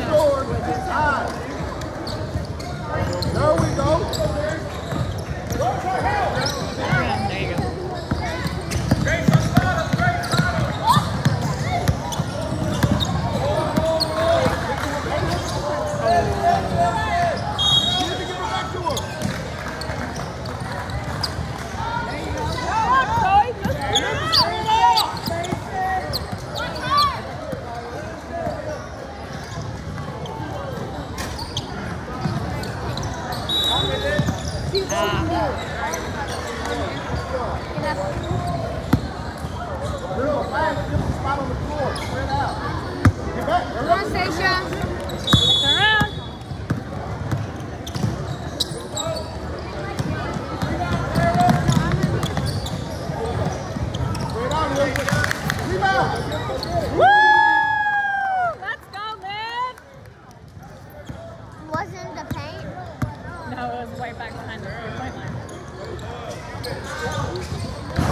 forward with his eyes. was right back behind the line.